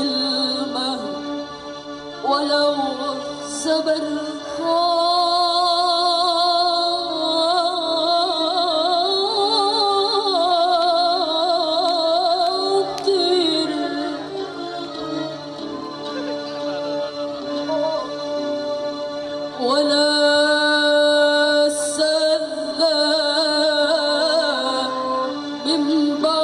المهد ولو سبرها ولا من بعد